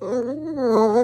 Oh.